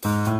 Bye.